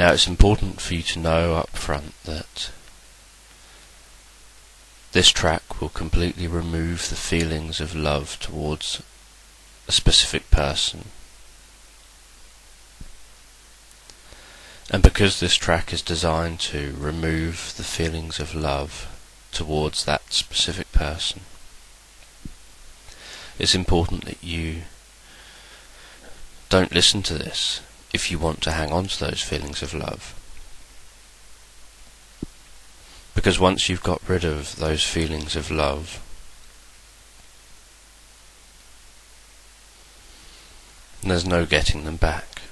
Now it's important for you to know up front that this track will completely remove the feelings of love towards a specific person. And because this track is designed to remove the feelings of love towards that specific person, it's important that you don't listen to this if you want to hang on to those feelings of love. Because once you've got rid of those feelings of love, there's no getting them back.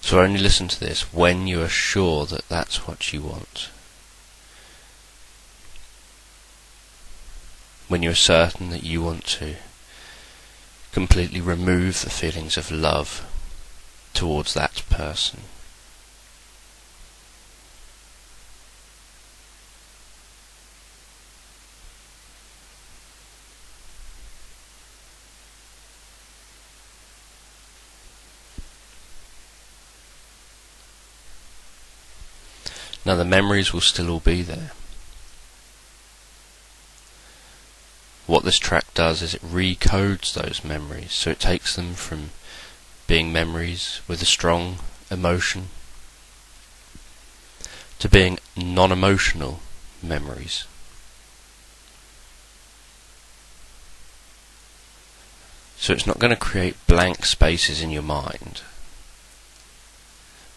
So only listen to this when you are sure that that's what you want. When you're certain that you want to completely remove the feelings of love towards that person. Now the memories will still all be there. What this track does is it recodes those memories, so it takes them from being memories with a strong emotion to being non-emotional memories. So it's not going to create blank spaces in your mind.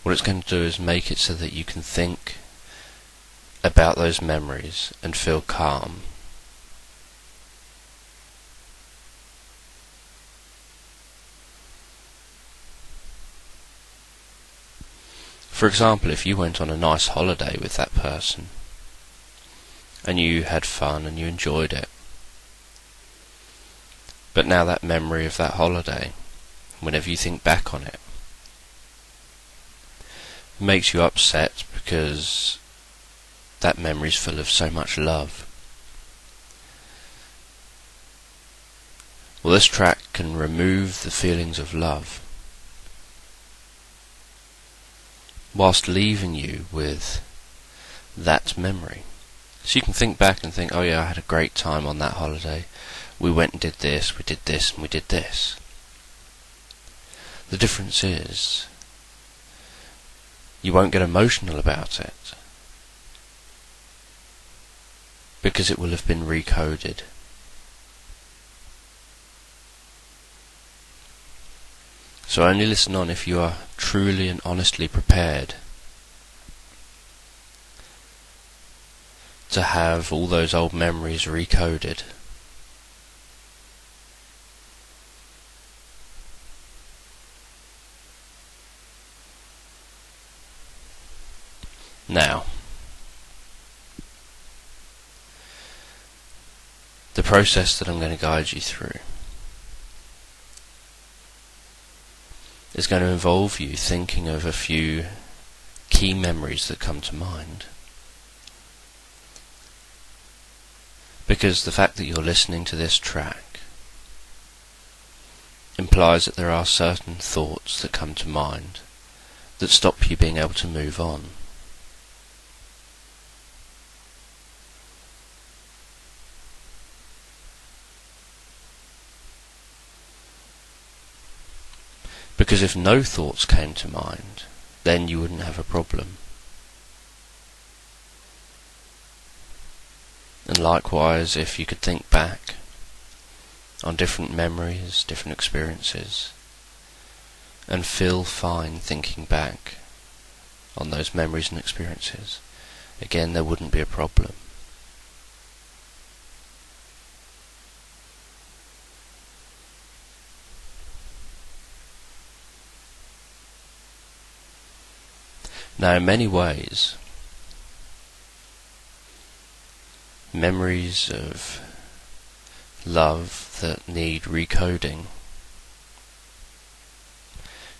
What it's going to do is make it so that you can think about those memories and feel calm. For example, if you went on a nice holiday with that person and you had fun and you enjoyed it, but now that memory of that holiday, whenever you think back on it, makes you upset because that memory's full of so much love. Well, this track can remove the feelings of love whilst leaving you with that memory. So you can think back and think, oh yeah, I had a great time on that holiday. We went and did this, we did this, and we did this. The difference is you won't get emotional about it because it will have been recoded. So only listen on if you are truly and honestly prepared to have all those old memories recoded. Now, the process that I'm going to guide you through is going to involve you thinking of a few key memories that come to mind. Because the fact that you're listening to this track implies that there are certain thoughts that come to mind that stop you being able to move on. Because if no thoughts came to mind, then you wouldn't have a problem. And likewise, if you could think back on different memories, different experiences, and feel fine thinking back on those memories and experiences, again there wouldn't be a problem. There are many ways. Memories of love that need recoding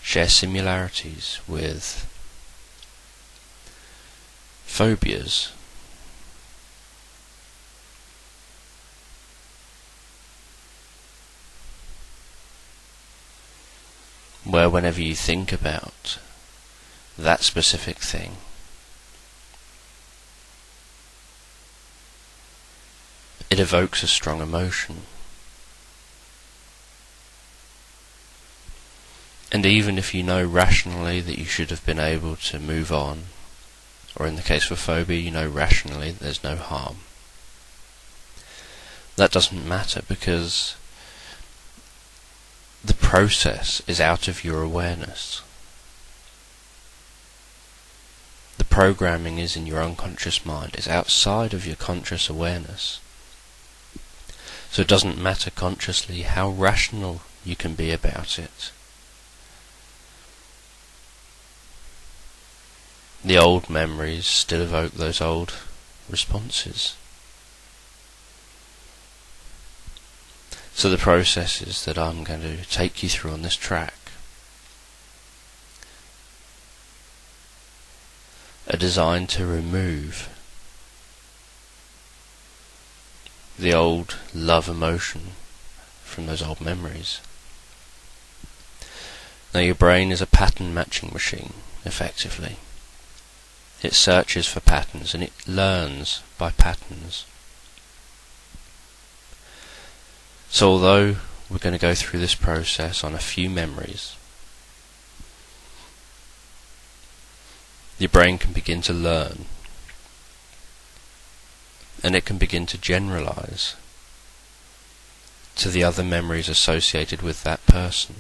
share similarities with phobias. Where, whenever you think about that specific thing, it evokes a strong emotion. And even if you know rationally that you should have been able to move on, or in the case of a phobia, you know rationally that there's no harm, that doesn't matter because the process is out of your awareness. The programming is in your unconscious mind, it's outside of your conscious awareness. So it doesn't matter consciously how rational you can be about it. The old memories still evoke those old responses. So the processes that I'm going to take you through on this track are designed to remove the old love emotion from those old memories. Now your brain is a pattern matching machine, effectively. It searches for patterns and it learns by patterns. So although we're going to go through this process on a few memories, your brain can begin to learn and it can begin to generalize to the other memories associated with that person.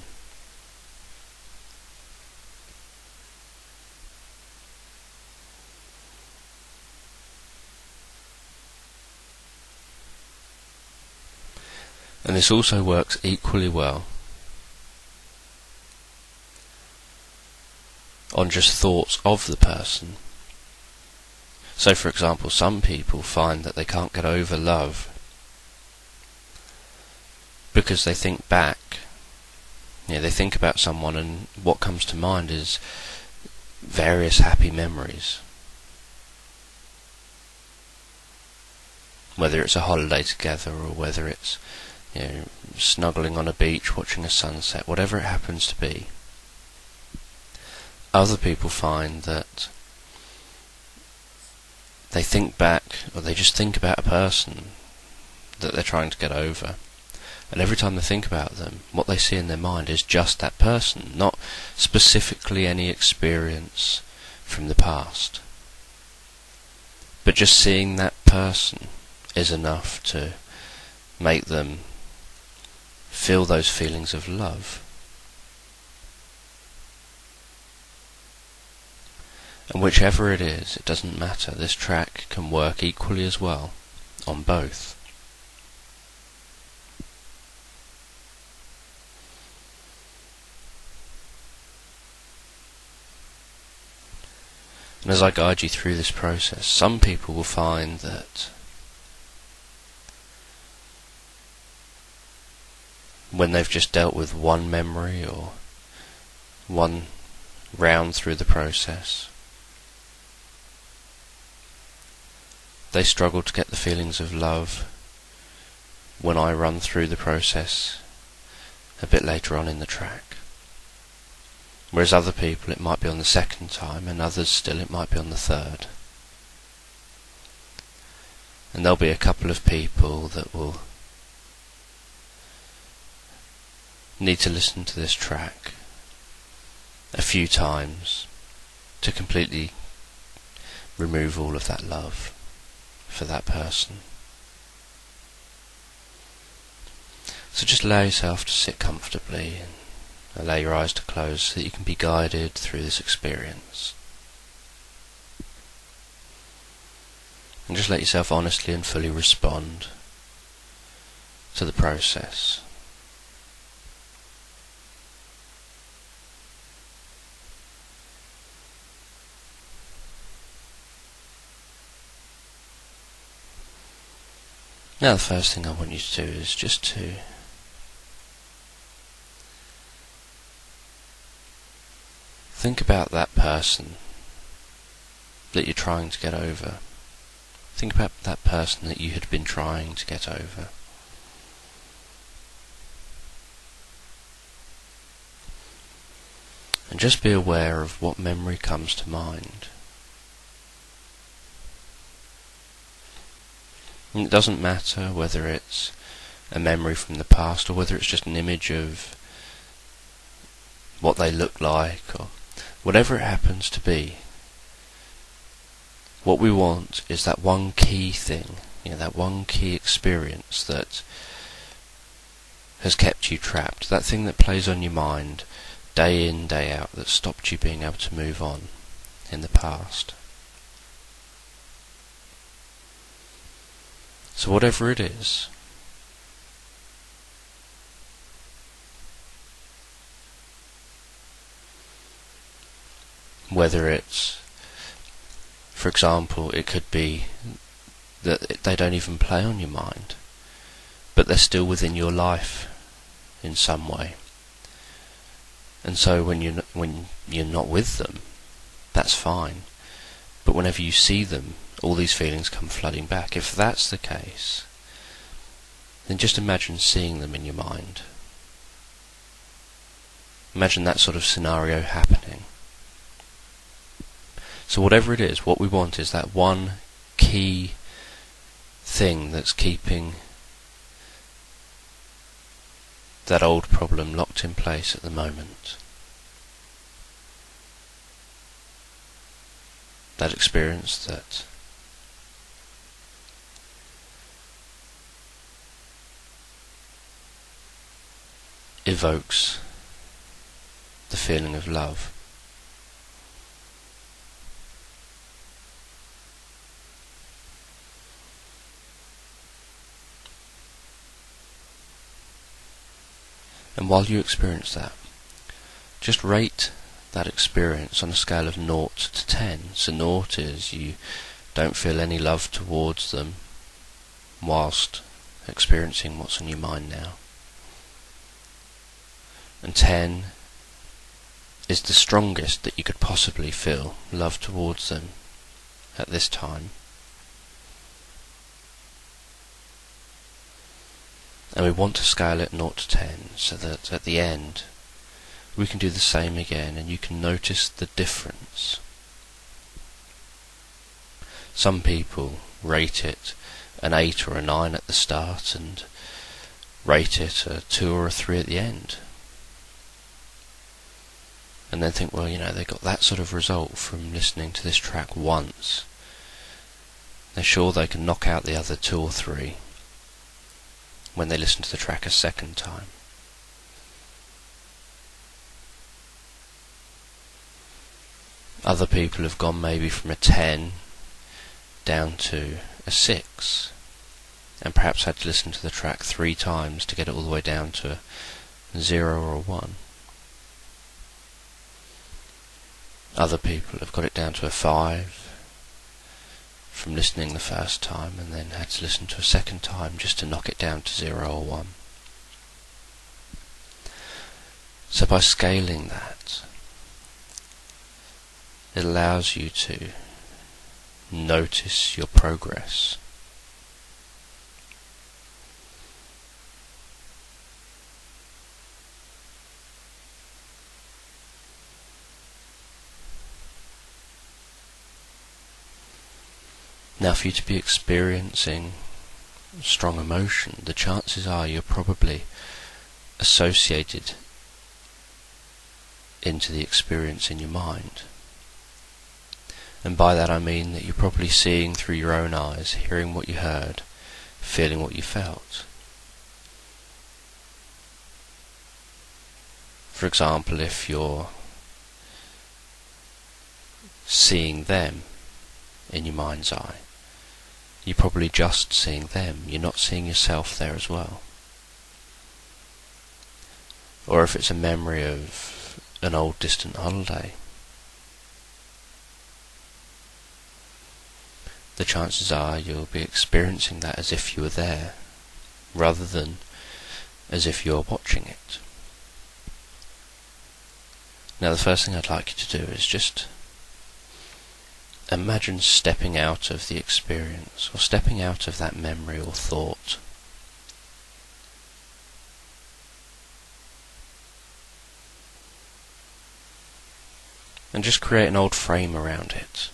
And this also works equally well on just thoughts of the person. So, for example, some people find that they can't get over love because they think back. You know, they think about someone, and what comes to mind is various happy memories. Whether it's a holiday together, or whether it's you know, snuggling on a beach watching a sunset, whatever it happens to be. Other people find that they think back, or they just think about a person that they're trying to get over. And every time they think about them, what they see in their mind is just that person, not specifically any experience from the past. But just seeing that person is enough to make them feel those feelings of love. And whichever it is, it doesn't matter. This track can work equally as well on both. And as I guide you through this process, some people will find that when they've just dealt with one memory or one round through the process, they struggle to get the feelings of love when I run through the process a bit later on in the track. Whereas other people it might be on the second time and others still it might be on the third. And there'll be a couple of people that will need to listen to this track a few times to completely remove all of that love for that person. So just allow yourself to sit comfortably and allow your eyes to close so that you can be guided through this experience. And just let yourself honestly and fully respond to the process. Now the first thing I want you to do is just to think about that person that you're trying to get over. Think about that person that you had been trying to get over. And just be aware of what memory comes to mind. And it doesn't matter whether it's a memory from the past or whether it's just an image of what they look like or whatever it happens to be. What we want is that one key thing, you know, that one key experience that has kept you trapped, that thing that plays on your mind day in, day out, that stopped you being able to move on in the past. So whatever it is, whether it's, for example, it could be that they don't even play on your mind, but they're still within your life in some way. And so when you when you're not with them, that's fine. But whenever you see them, all these feelings come flooding back. If that's the case, then just imagine seeing them in your mind. Imagine that sort of scenario happening. So whatever it is, what we want is that one key thing that's keeping that old problem locked in place at the moment. That experience that evokes the feeling of love. And while you experience that, just rate that experience on a scale of 0 to 10. So 0 is you don't feel any love towards them whilst experiencing what's on your mind now. And 10 is the strongest that you could possibly feel love towards them at this time. and we want to scale it 0 to 10 so that at the end we can do the same again and you can notice the difference. Some people rate it an 8 or a 9 at the start and rate it a 2 or a 3 at the end. And then think, well, you know, they got that sort of result from listening to this track once. They're sure they can knock out the other 2 or 3 when they listen to the track a second time. Other people have gone maybe from a 10 down to a 6 and perhaps had to listen to the track three times to get it all the way down to a 0 or a 1. Other people have got it down to a 5 from listening the first time and then had to listen to a second time just to knock it down to zero or one. So by scaling that, it allows you to notice your progress. Now, for you to be experiencing strong emotion, the chances are you're probably associated into the experience in your mind. And by that I mean that you're probably seeing through your own eyes, hearing what you heard, feeling what you felt. For example, if you're seeing them in your mind's eye, you're probably just seeing them. You're not seeing yourself there as well. Or if it's a memory of an old distant holiday, the chances are you'll be experiencing that as if you were there, rather than as if you're watching it. Now the first thing I'd like you to do is just imagine stepping out of the experience or stepping out of that memory or thought. and just create an old frame around it.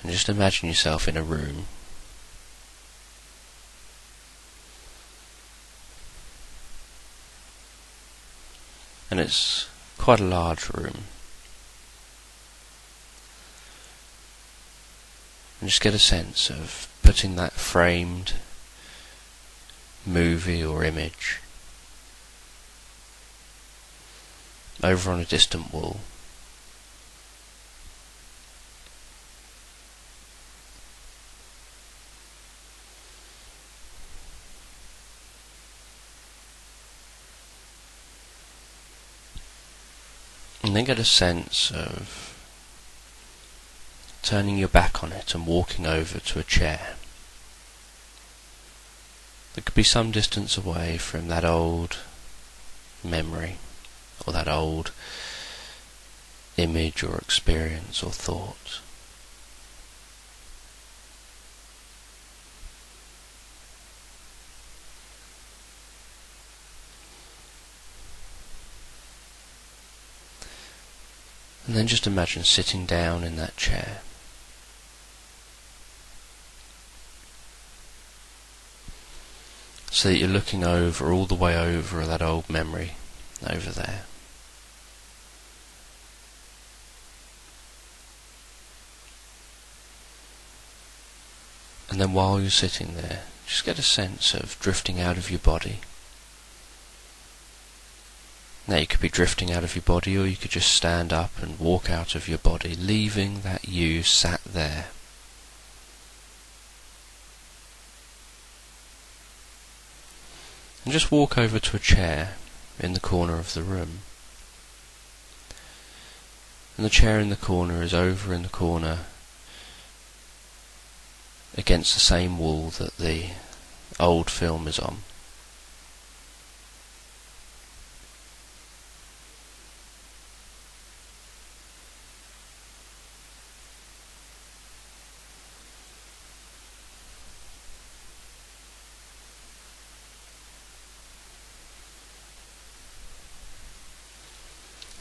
And just imagine yourself in a room. And it's quite a large room. And just get a sense of putting that framed movie or image over on a distant wall. And then get a sense of turning your back on it and walking over to a chair that could be some distance away from that old memory or that old image or experience or thought. Then just imagine sitting down in that chair. So that you're looking over, all the way over that old memory over there. And then while you're sitting there, just get a sense of drifting out of your body. Now you could be drifting out of your body or you could just stand up and walk out of your body, leaving that you sat there. And just walk over to a chair in the corner of the room. And the chair in the corner is over in the corner against the same wall that the old film is on.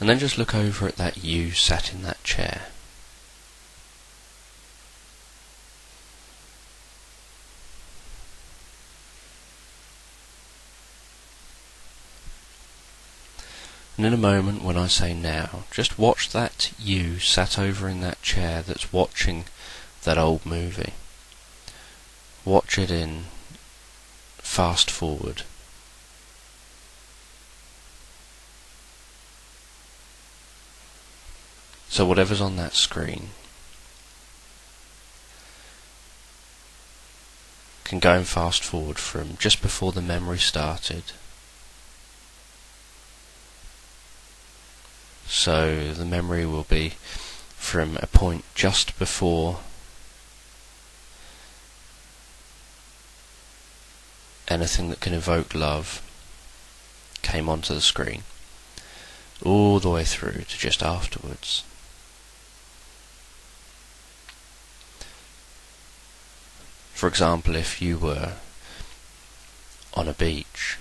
And then just look over at that you sat in that chair. And in a moment, when I say now, just watch that you sat over in that chair that's watching that old movie. Watch it in fast forward. So whatever's on that screen can go and fast forward from just before the memory started So the memory will be from a point just before anything that can evoke love came onto the screen, all the way through to just afterwards. For example, if you were on a beach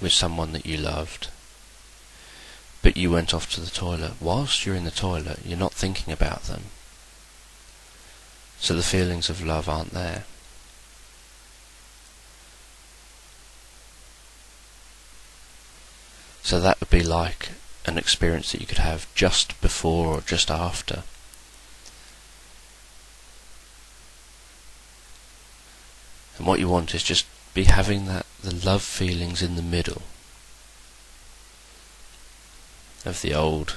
with someone that you loved, but you went off to the toilet. Whilst you're in the toilet, you're not thinking about them. So the feelings of love aren't there. So that would be like an experience that you could have just before or just after. And what you want is just be having that the love feelings in the middle of the old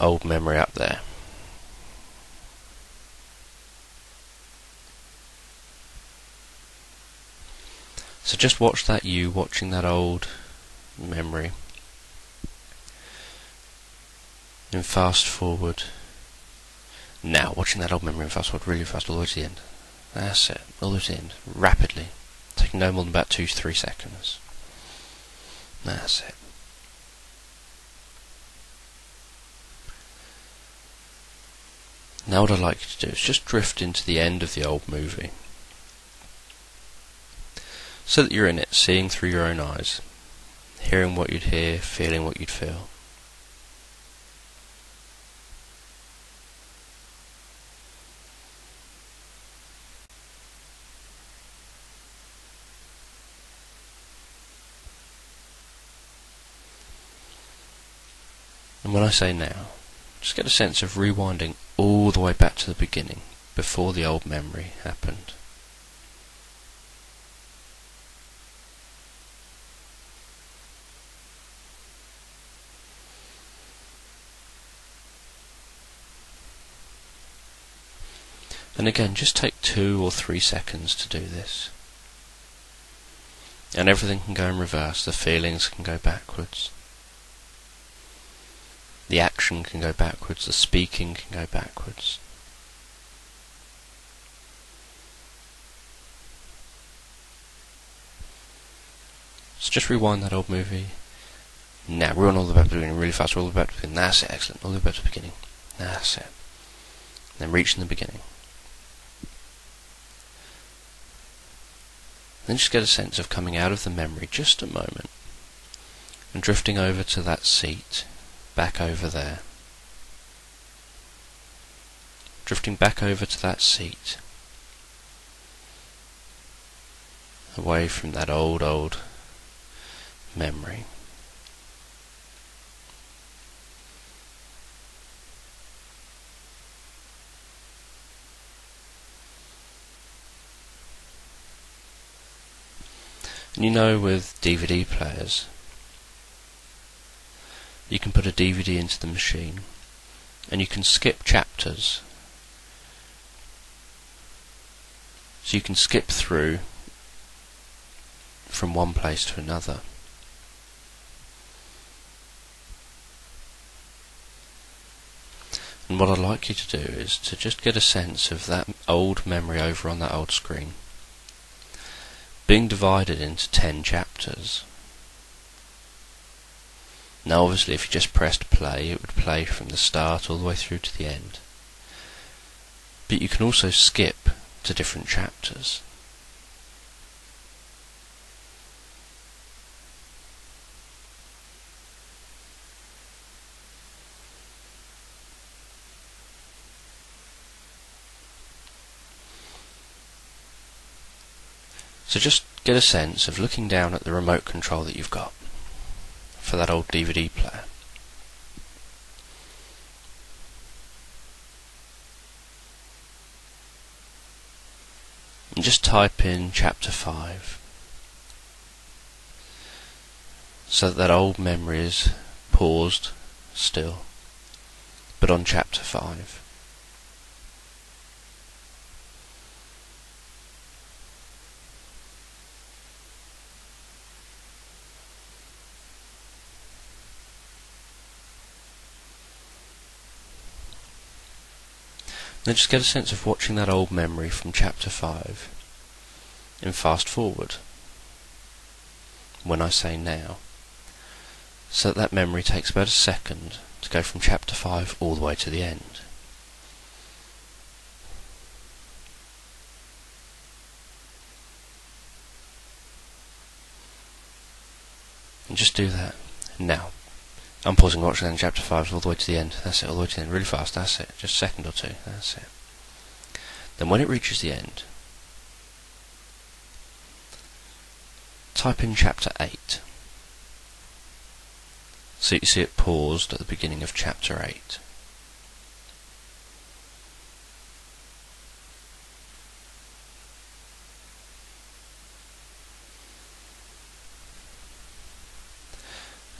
old memory up there. So just watch that you watching that old memory. And fast forward. Now, watching that old memory and fast forward really fast all the way to the end. That's it, all to end. Rapidly. Taking no more than about two to three seconds. That's it. Now what I'd like you to do is just drift into the end of the old movie. so that you're in it, seeing through your own eyes, hearing what you'd hear, feeling what you'd feel. And when I say now, just get a sense of rewinding all the way back to the beginning, before the old memory happened. And again, just take two or three seconds to do this. And everything can go in reverse, the feelings can go backwards. The action can go backwards, the speaking can go backwards. So just rewind that old movie. Now, run all the way back to the beginning really fast, all the way back to the beginning. That's it, excellent. All the back to the beginning. That's it. Then reach in the beginning. Then just get a sense of coming out of the memory just a moment and drifting over to that seat back over there. Drifting back over to that seat. Away from that old, old memory. And you know with DVD players, you can put a DVD into the machine and you can skip chapters. So you can skip through from one place to another. And what I'd like you to do is to just get a sense of that old memory over on that old screen being divided into 10 chapters. Now obviously if you just pressed play it would play from the start all the way through to the end. But you can also skip to different chapters. So just get a sense of looking down at the remote control that you've got for that old DVD player. And just type in chapter 5 so that that old memory is paused still but on chapter 5. Then just get a sense of watching that old memory from chapter 5 in fast forward when I say now so that that memory takes about a second to go from chapter 5 all the way to the end. And just do that now. I'm pausing watching then chapter 5 all the way to the end. That's it, all the way to the end. Really fast, that's it. Just a second or two. That's it. Then when it reaches the end, type in chapter 8. So you see it paused at the beginning of chapter 8.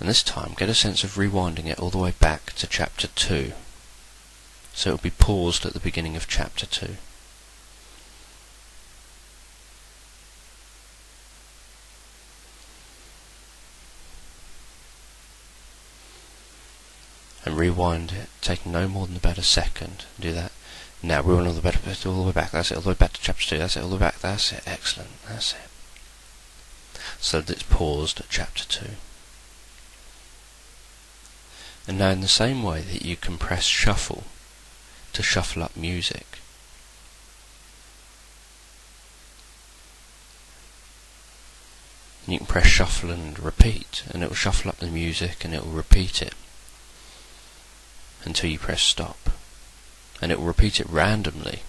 And this time get a sense of rewinding it all the way back to chapter 2. So it will be paused at the beginning of chapter 2. And rewind it, taking no more than about a second. Do that. Now rewind all the, way, all the way back. That's it. All the way back to chapter 2. That's it. All the way back. That's it. Excellent. That's it. So that it's paused at chapter 2. And now in the same way that you can press shuffle to shuffle up music, you can press shuffle and repeat, and it will shuffle up the music and it will repeat it until you press stop. And it will repeat it randomly,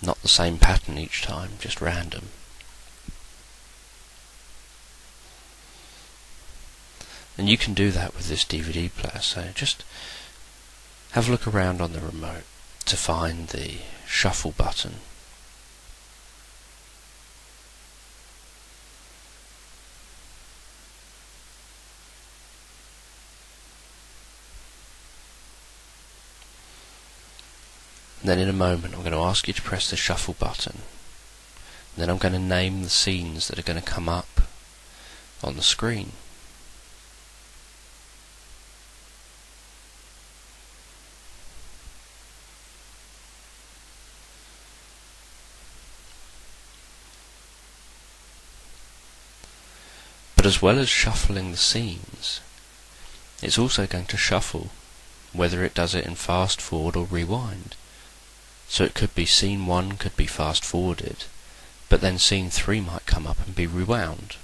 not the same pattern each time, just random. And you can do that with this DVD player, so just have a look around on the remote to find the shuffle button then in a moment I'm going to ask you to press the shuffle button. Then I'm going to name the scenes that are going to come up on the screen. But as well as shuffling the scenes, it's also going to shuffle whether it does it in fast forward or rewind. So it could be scene 1 could be fast forwarded, but then scene 3 might come up and be rewound.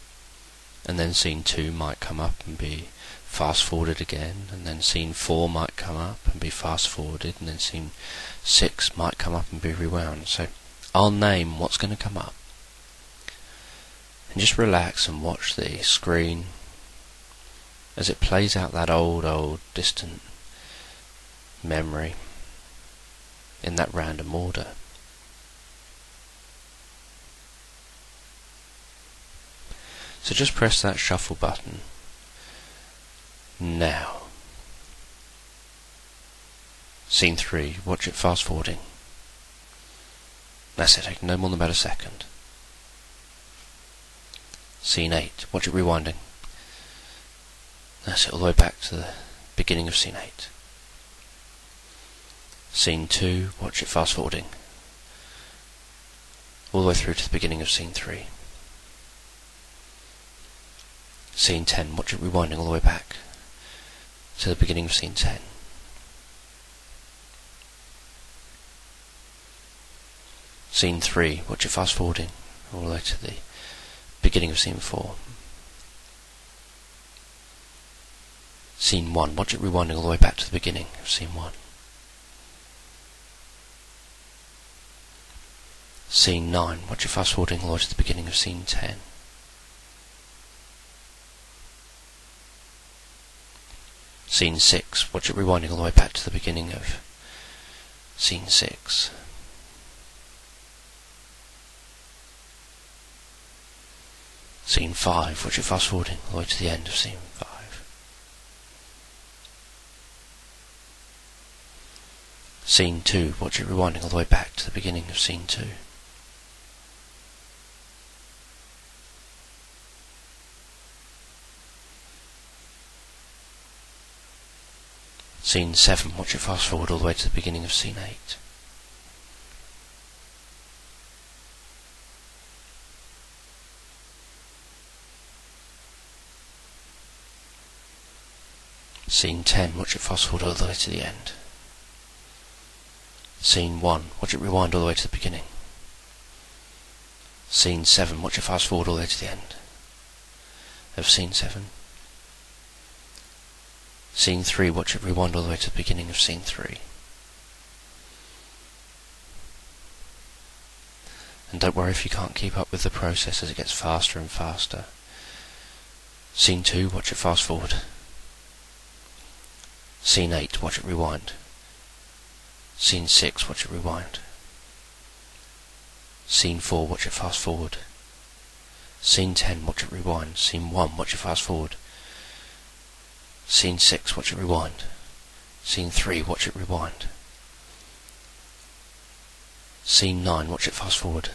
And then scene 2 might come up and be fast forwarded again, and then scene 4 might come up and be fast forwarded, and then scene 6 might come up and be rewound. So I'll name what's going to come up. And just relax and watch the screen as it plays out that old, old, distant memory in that random order. So just press that shuffle button now. Scene 3, watch it fast forwarding. That's it, no more than about a second. Scene 8, watch it rewinding. That's it, all the way back to the beginning of scene 8. Scene 2, watch it fast forwarding. All the way through to the beginning of scene 3. Scene 10, watch it rewinding all the way back to the beginning of scene 10. Scene 3, watch it fast forwarding all the way to the beginning of scene 4. Scene 1, watch it rewinding all the way back to the beginning of scene 1. Scene 9. Watch it fast forwarding all the way to the beginning of scene 10. Scene 6. Watch it rewinding all the way back to the beginning of scene 6. Scene 5. Watch it fast forwarding all the way to the end of scene 5. Scene 2. Watch it rewinding all the way back to the beginning of scene 2. Scene 7, watch it fast forward all the way to the beginning of scene 8. Scene 10, watch it fast forward all the way to the end. Scene 1, watch it rewind all the way to the beginning. Scene 7, watch it fast forward all the way to the end of scene 7. Scene 3, watch it rewind all the way to the beginning of scene 3. And don't worry if you can't keep up with the process as it gets faster and faster. Scene 2, watch it fast forward. Scene 8, watch it rewind. Scene 6, watch it rewind. Scene 4, watch it fast forward. Scene 10, watch it rewind. Scene 1, watch it fast forward. Scene 6, watch it rewind. Scene 3, watch it rewind. Scene 9, watch it fast forward.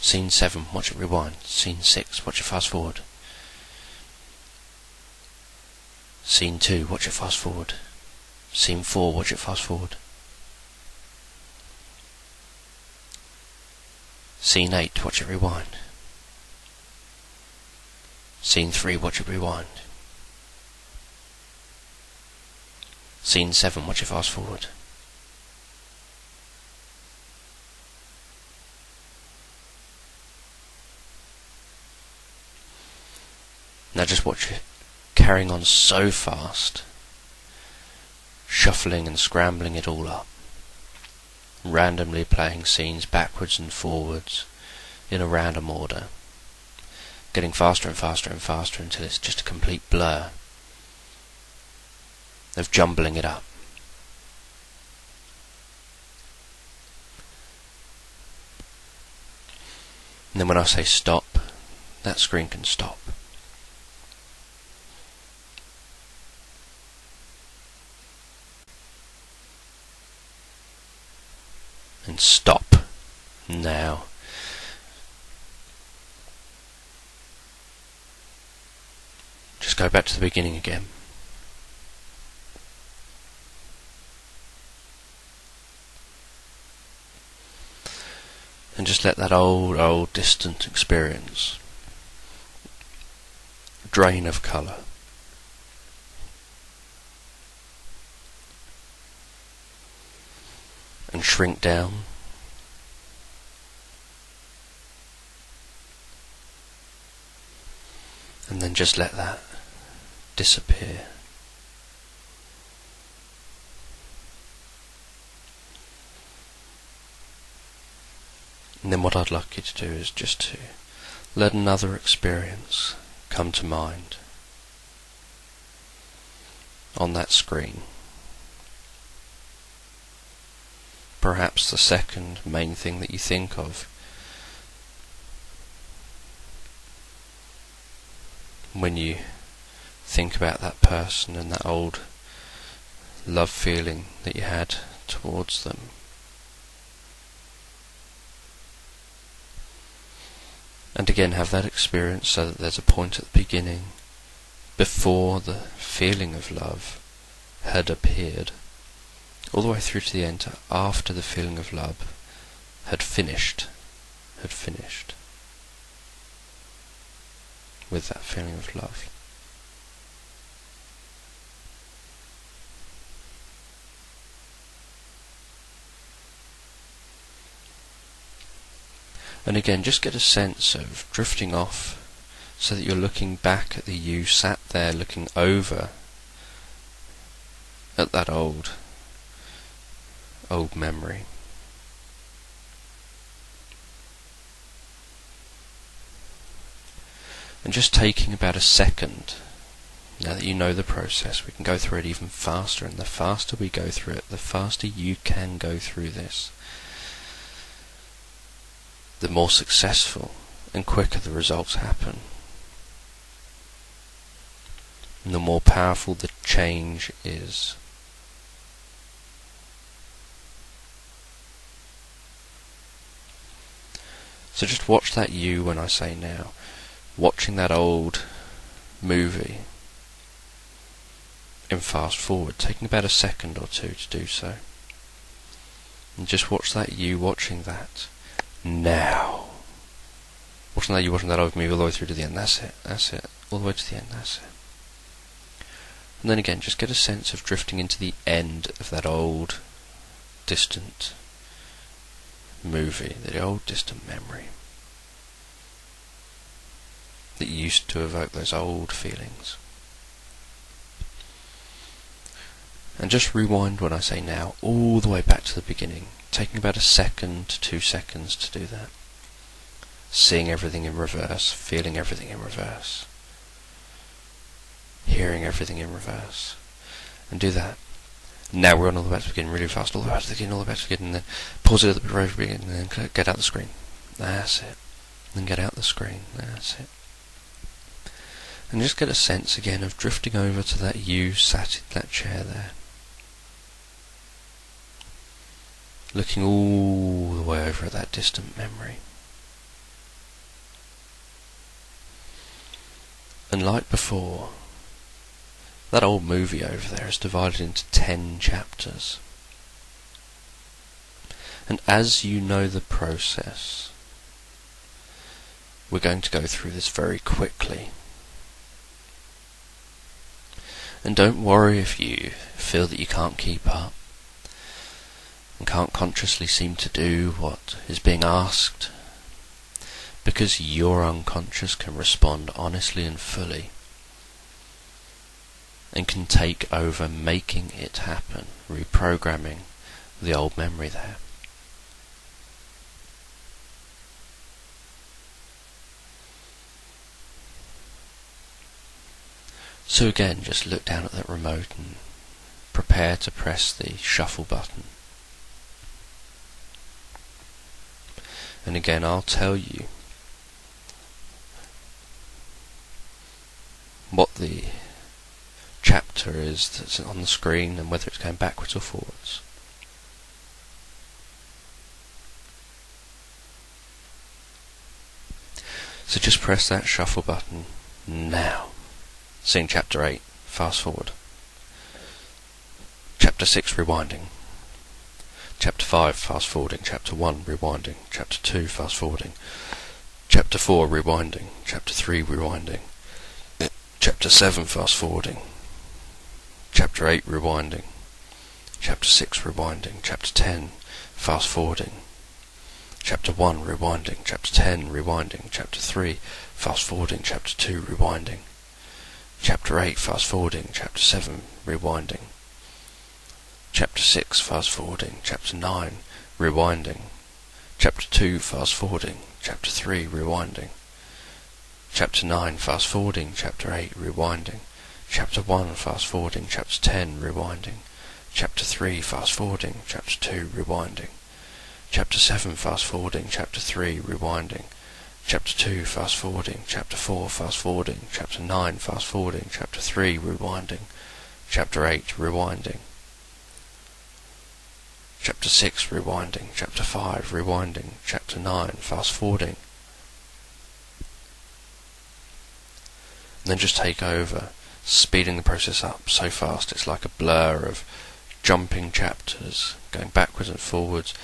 Scene 7, watch it rewind. Scene 6, watch it fast forward. Scene 2, watch it fast forward. Scene 4, watch it fast forward. Scene 8, watch it rewind. Scene 3, watch it rewind. Scene 7, watch it fast forward. Now just watch it carrying on so fast, shuffling and scrambling it all up, randomly playing scenes backwards and forwards in a random order, getting faster and faster and faster until it's just a complete blur of jumbling it up. And then when I say stop, that screen can stop. Stop now. Just go back to the beginning again. and just let that old, old, distant experience drain of colour. And shrink down. And then just let that disappear. And then what I'd like you to do is just to let another experience come to mind on that screen. Perhaps the second main thing that you think of when you think about that person and that old love feeling that you had towards them. and again have that experience so that there's a point at the beginning before the feeling of love had appeared all the way through to the end after the feeling of love had finished had finished with that feeling of love And again, just get a sense of drifting off so that you're looking back at the you sat there looking over at that old, old memory. And just taking about a second, now that you know the process, we can go through it even faster, and the faster we go through it, the faster you can go through this the more successful and quicker the results happen. And the more powerful the change is. So just watch that you when I say now. Watching that old movie in fast forward, taking about a second or two to do so. And just watch that you watching that now. Watching that, you're watching that over me all the way through to the end. That's it. That's it. All the way to the end. That's it. And then again, just get a sense of drifting into the end of that old, distant movie, the old, distant memory that used to evoke those old feelings. And just rewind when I say now, all the way back to the beginning taking about a second to two seconds to do that. Seeing everything in reverse, feeling everything in reverse, hearing everything in reverse. And do that. Now we're on all the way back to the beginning really fast, all the way back to the beginning, all the way back to the beginning, and then pause it at the very beginning, and then get out the screen. That's it. And then get out the screen. That's it. And just get a sense again of drifting over to that you sat in that chair there. looking all the way over at that distant memory. And like before, that old movie over there is divided into ten chapters. And as you know the process, we're going to go through this very quickly. And don't worry if you feel that you can't keep up and can't consciously seem to do what is being asked because your unconscious can respond honestly and fully and can take over making it happen, reprogramming the old memory there. So again, just look down at that remote and prepare to press the shuffle button. And again, I'll tell you what the chapter is that's on the screen and whether it's going backwards or forwards. So just press that shuffle button now. Seeing chapter 8, fast forward. Chapter 6, rewinding. Chapter 5, fast forwarding. Chapter 1, rewinding. Chapter 2, fast forwarding. Chapter 4, rewinding. Chapter 3, rewinding. Chapter 7, fast forwarding. Chapter 8, rewinding. Chapter 6, rewinding. Chapter 10, fast forwarding. Chapter 1, rewinding. Chapter 10, rewinding. Chapter 3, fast forwarding. Chapter 2, rewinding. Chapter 8, fast forwarding. Chapter 7, rewinding. Chapter 6, fast forwarding. Chapter 9, rewinding. Chapter 2, fast forwarding. Chapter 3, rewinding. Chapter 9, fast forwarding. Chapter 8, rewinding. Chapter 1, fast forwarding. Chapter 10, rewinding. Chapter 3, fast forwarding. Chapter 2, rewinding. Chapter 7, fast forwarding. Chapter 3, rewinding. Chapter 2, fast forwarding. Chapter 4, fast forwarding. Chapter 9, fast forwarding. Chapter 3, rewinding. Chapter 8, rewinding. Chapter 6, rewinding. Chapter 5, rewinding. Chapter 9, fast forwarding. And then just take over, speeding the process up so fast it's like a blur of jumping chapters, going backwards and forwards,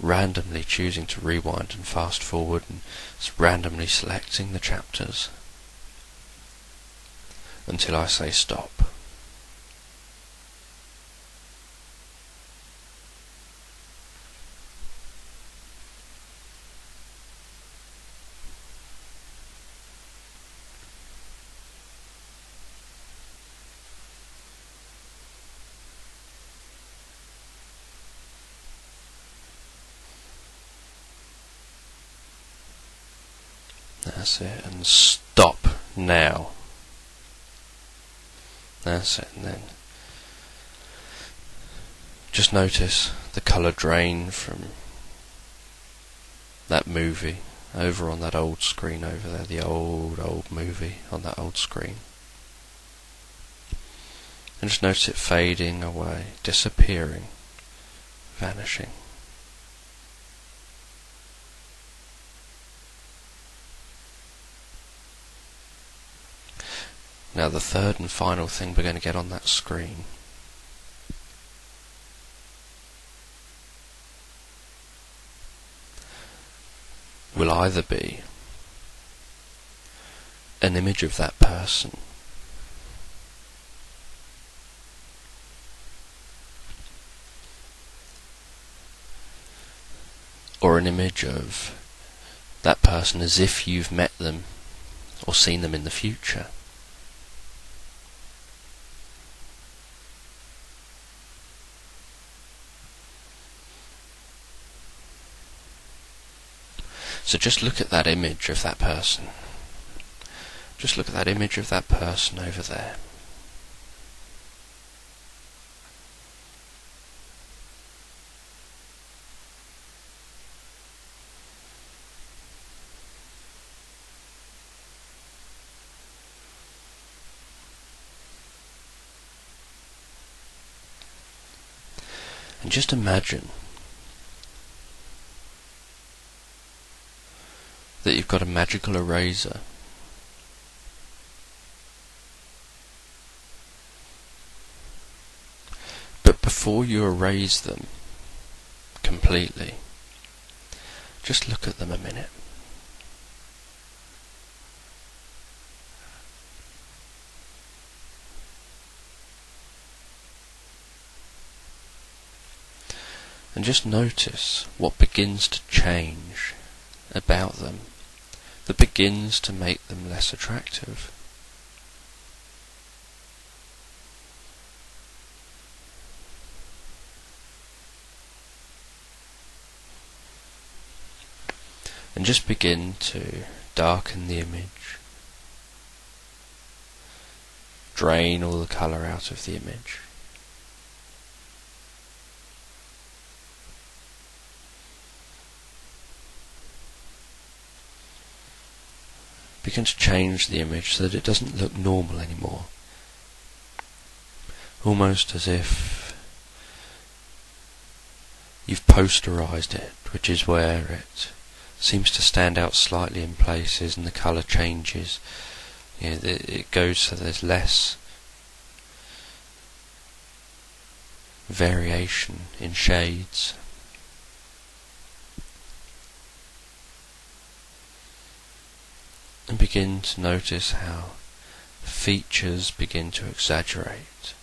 randomly choosing to rewind and fast forward, and randomly selecting the chapters until I say stop. That's it. And stop now. And then just notice the colour drain from that movie over on that old screen over there. The old, old movie on that old screen. And just notice it fading away, disappearing, vanishing. Now the third and final thing we're going to get on that screen will either be an image of that person or an image of that person as if you've met them or seen them in the future. So just look at that image of that person. Just look at that image of that person over there. And just imagine that you've got a magical eraser. But before you erase them completely, just look at them a minute. And just notice what begins to change about them that begins to make them less attractive. And just begin to darken the image, drain all the colour out of the image. To change the image so that it doesn't look normal anymore. Almost as if you've posterized it, which is where it seems to stand out slightly in places and the colour changes. You know, it goes so there's less variation in shades. And begin to notice how features begin to exaggerate.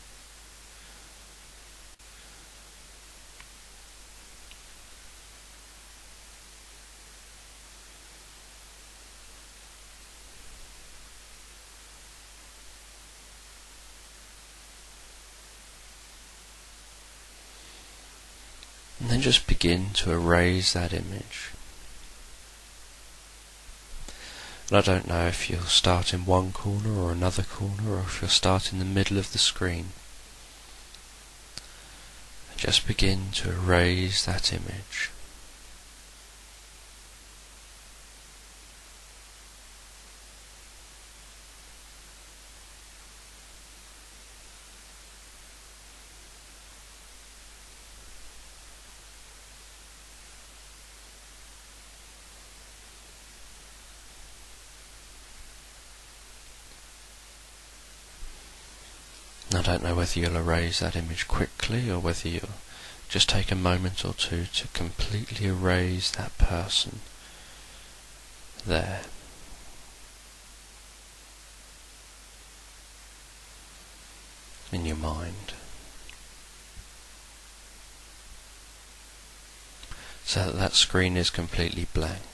And then just begin to erase that image. And I don't know if you'll start in one corner or another corner or if you'll start in the middle of the screen. And just begin to erase that image. I don't know whether you'll erase that image quickly or whether you'll just take a moment or two to completely erase that person there. In your mind. So that that screen is completely blank.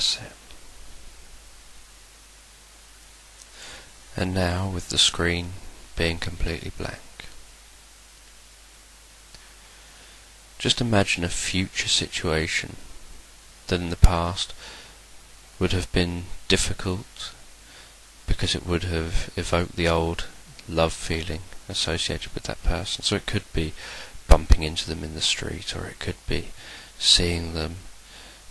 It. And now with the screen being completely blank. Just imagine a future situation that in the past would have been difficult because it would have evoked the old love feeling associated with that person. So it could be bumping into them in the street or it could be seeing them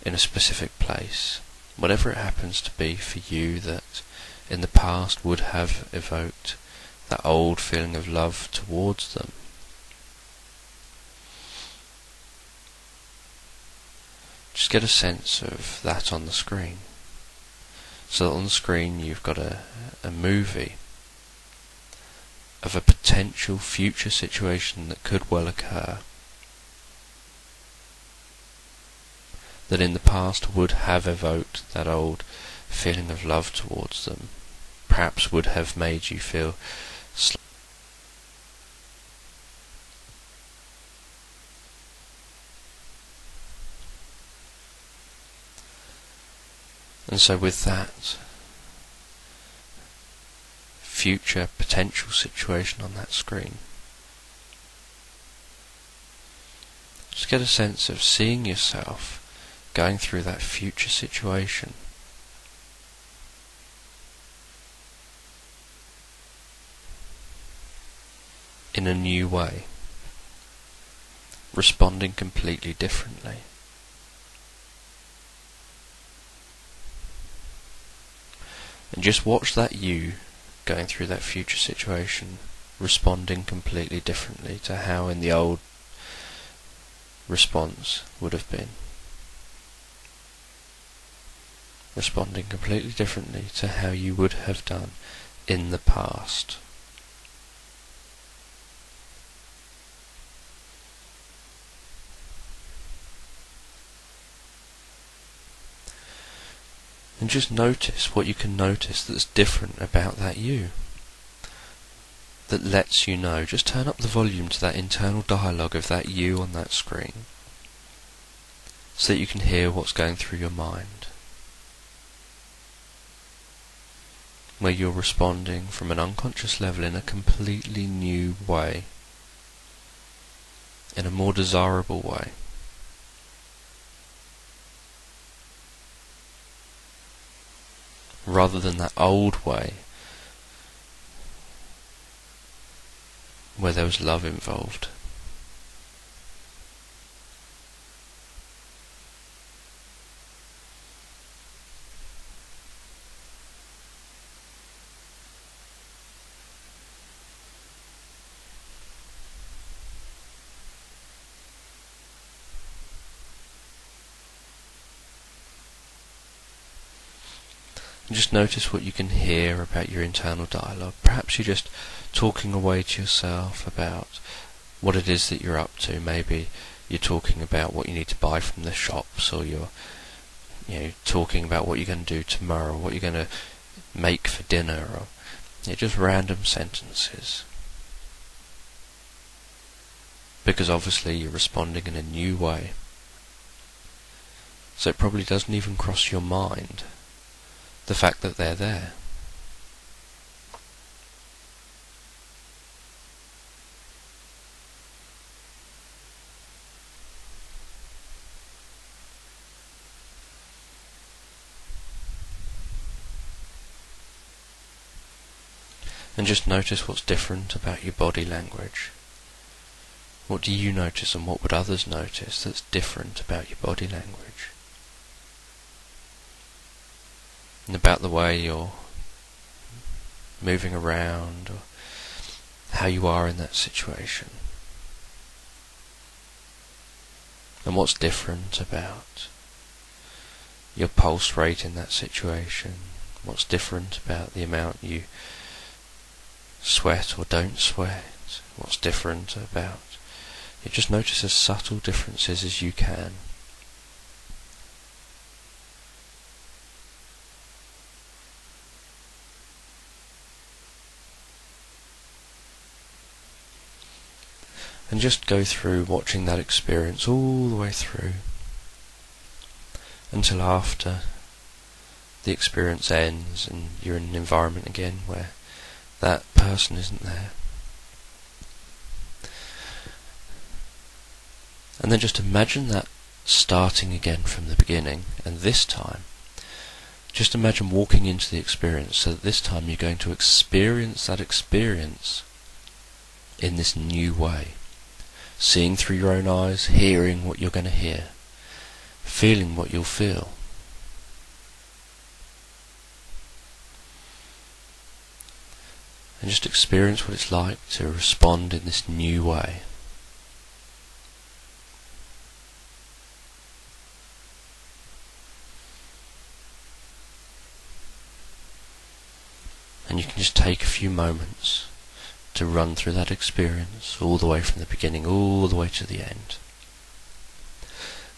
in a specific place, whatever it happens to be for you that in the past would have evoked that old feeling of love towards them. Just get a sense of that on the screen. So on the screen you've got a, a movie of a potential future situation that could well occur that in the past would have evoked that old feeling of love towards them, perhaps would have made you feel And so with that future potential situation on that screen, just get a sense of seeing yourself going through that future situation. in a new way, responding completely differently. And just watch that you going through that future situation, responding completely differently to how in the old response would have been. Responding completely differently to how you would have done in the past. And just notice what you can notice that's different about that you. That lets you know. Just turn up the volume to that internal dialogue of that you on that screen. so that you can hear what's going through your mind. Where you're responding from an unconscious level in a completely new way, in a more desirable way. Rather than that old way where there was love involved. Just notice what you can hear about your internal dialogue. Perhaps you're just talking away to yourself about what it is that you're up to. Maybe you're talking about what you need to buy from the shops, or you're you know talking about what you're going to do tomorrow, what you're going to make for dinner, or you know, just random sentences. Because obviously you're responding in a new way. So it probably doesn't even cross your mind the fact that they're there. And just notice what's different about your body language. What do you notice and what would others notice that's different about your body language? And about the way you're moving around or how you are in that situation. And what's different about your pulse rate in that situation? What's different about the amount you sweat or don't sweat? What's different about you just notice as subtle differences as you can. And just go through watching that experience all the way through until after the experience ends and you're in an environment again where that person isn't there. And then just imagine that starting again from the beginning, and this time, just imagine walking into the experience so that this time you're going to experience that experience in this new way seeing through your own eyes, hearing what you're going to hear, feeling what you'll feel. And just experience what it's like to respond in this new way. And you can just take a few moments to run through that experience all the way from the beginning, all the way to the end.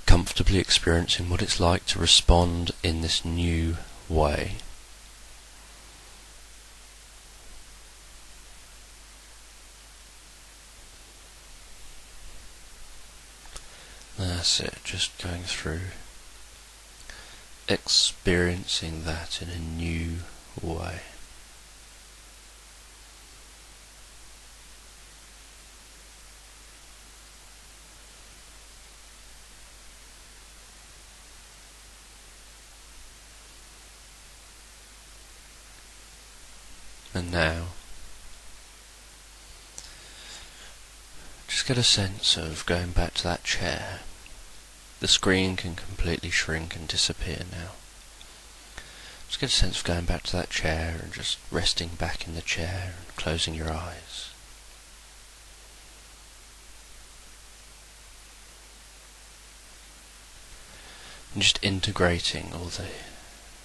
Comfortably experiencing what it's like to respond in this new way. That's it, just going through experiencing that in a new way. And now, just get a sense of going back to that chair. The screen can completely shrink and disappear now. Just get a sense of going back to that chair and just resting back in the chair and closing your eyes. And just integrating all the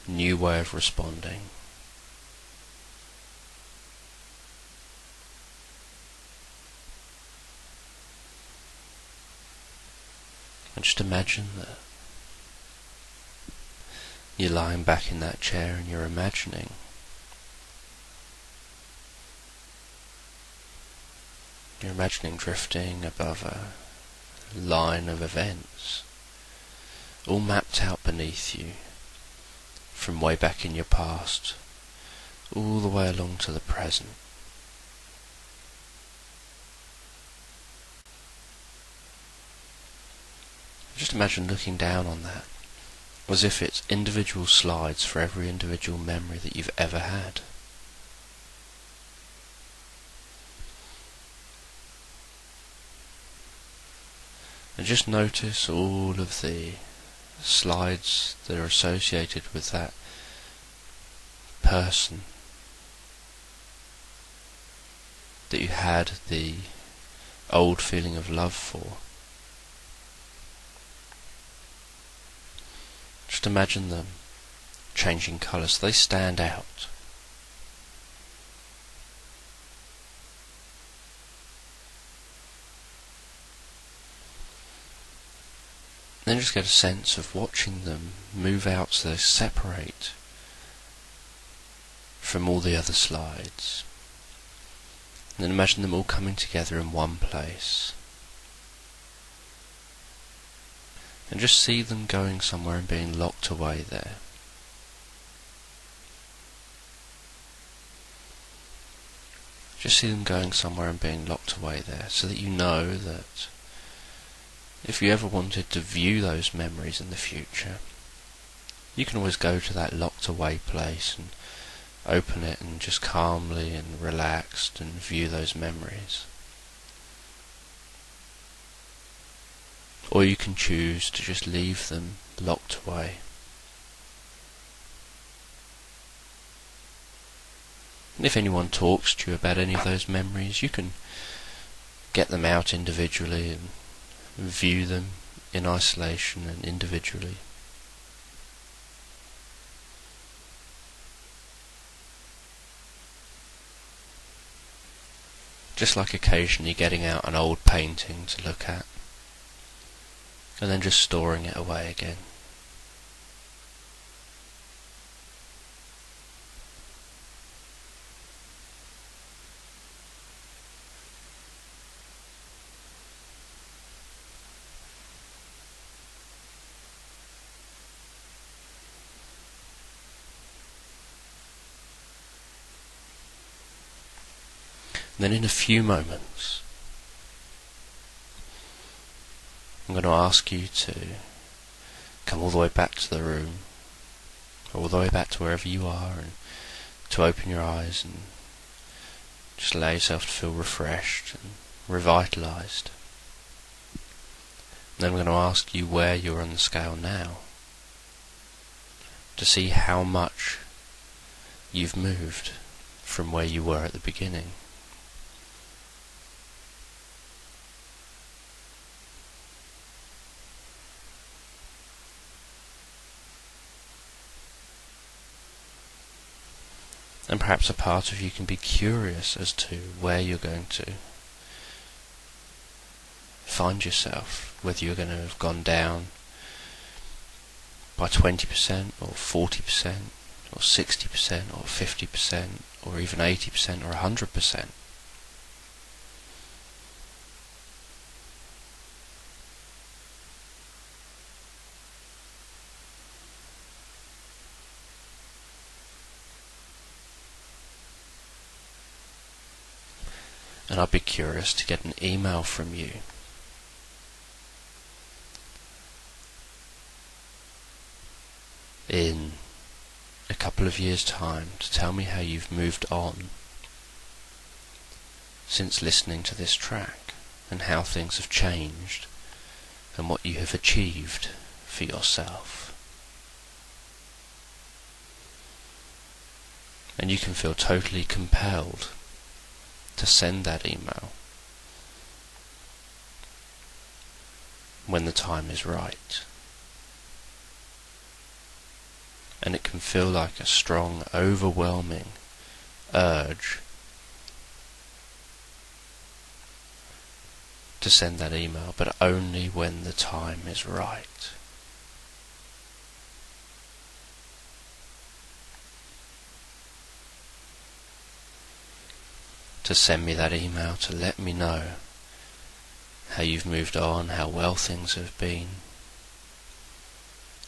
new way of responding And just imagine that you're lying back in that chair and you're imagining you're imagining drifting above a line of events all mapped out beneath you from way back in your past all the way along to the present. Just imagine looking down on that as if it's individual slides for every individual memory that you've ever had. And just notice all of the slides that are associated with that person that you had the old feeling of love for. Just imagine them changing colour so they stand out. Then just get a sense of watching them move out so they separate from all the other slides. And then imagine them all coming together in one place. And just see them going somewhere and being locked away there. Just see them going somewhere and being locked away there so that you know that if you ever wanted to view those memories in the future, you can always go to that locked away place and open it and just calmly and relaxed and view those memories. Or you can choose to just leave them locked away. And if anyone talks to you about any of those memories, you can get them out individually and view them in isolation and individually. Just like occasionally getting out an old painting to look at, and then just storing it away again. then in a few moments, I'm going to ask you to come all the way back to the room, all the way back to wherever you are, and to open your eyes and just allow yourself to feel refreshed and revitalized. And then I'm going to ask you where you're on the scale now to see how much you've moved from where you were at the beginning. And perhaps a part of you can be curious as to where you're going to find yourself, whether you're going to have gone down by 20% or 40% or 60% or 50% or even 80% or 100%. And I'd be curious to get an email from you. In a couple of years' time to tell me how you've moved on since listening to this track and how things have changed and what you have achieved for yourself. And you can feel totally compelled to send that email when the time is right. And it can feel like a strong, overwhelming urge to send that email, but only when the time is right. To send me that email to let me know how you've moved on, how well things have been.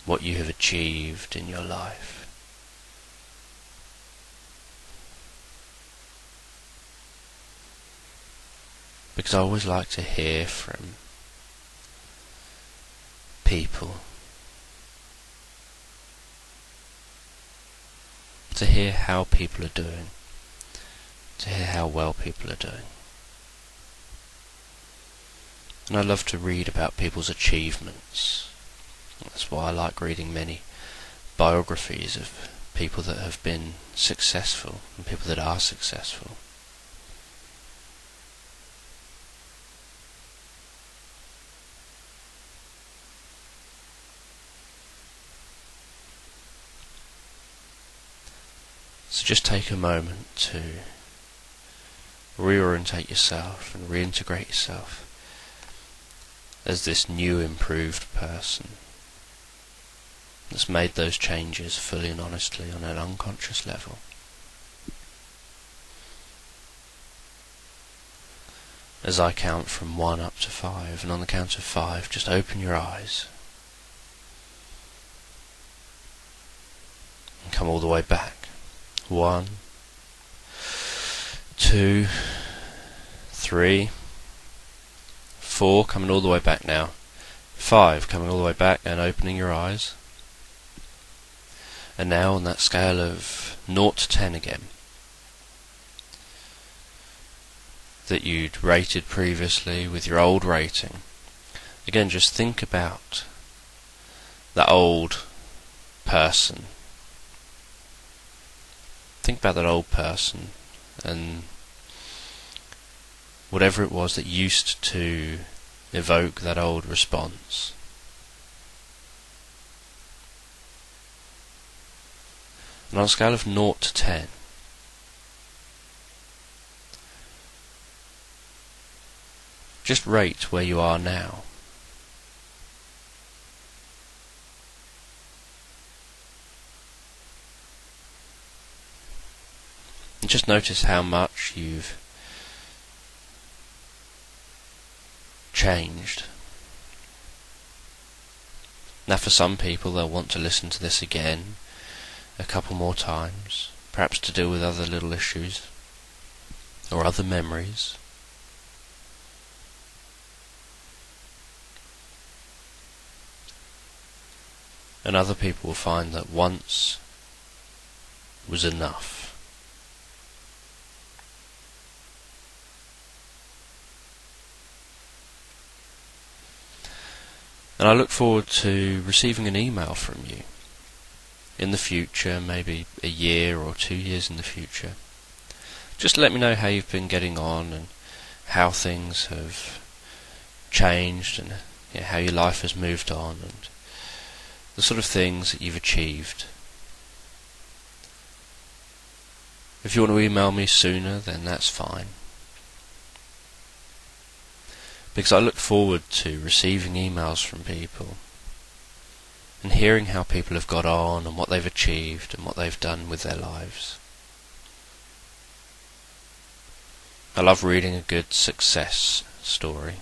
what you have achieved in your life. Because I always like to hear from people to hear how people are doing, to hear how well people are doing. And I love to read about people's achievements. That's why I like reading many biographies of people that have been successful and people that are successful. So just take a moment to reorientate yourself and reintegrate yourself as this new improved person that's made those changes fully and honestly on an unconscious level. As I count from one up to five, and on the count of five, just open your eyes and come all the way back. One, two, three, four, coming all the way back now. Five, coming all the way back and opening your eyes. And now on that scale of 0 to 10 again, that you'd rated previously with your old rating, again just think about that old person think about that old person and whatever it was that used to evoke that old response. And on a scale of 0 to 10, just rate where you are now. Just notice how much you've changed. Now for some people they'll want to listen to this again a couple more times, perhaps to deal with other little issues or other memories. And other people will find that once was enough. And I look forward to receiving an email from you in the future, maybe a year or two years in the future. Just let me know how you've been getting on and how things have changed and you know, how your life has moved on and the sort of things that you've achieved. If you want to email me sooner, then that's fine because I look forward to receiving emails from people and hearing how people have got on and what they've achieved and what they've done with their lives. I love reading a good success story.